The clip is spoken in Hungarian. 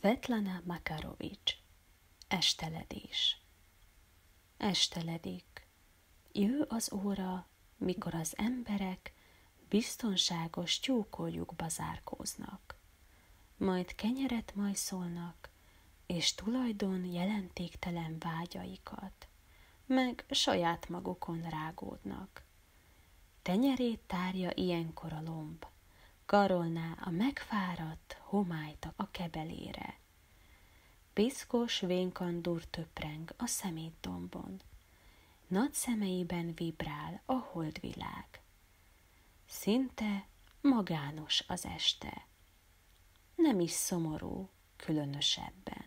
Svetlana Makarovics Esteledés Esteledik. Jő az óra, mikor az emberek biztonságos tyúkoljukba zárkóznak. Majd kenyeret majszolnak, és tulajdon jelentéktelen vágyaikat, meg saját magukon rágódnak. Tenyerét tárja ilyenkor a lomb, karolná a megfáradt homályt a kebelére. Piszkos vénkandur töpreng a szemétdombon. Nagy szemeiben vibrál a holdvilág. Szinte magános az este. Nem is szomorú, különösebben.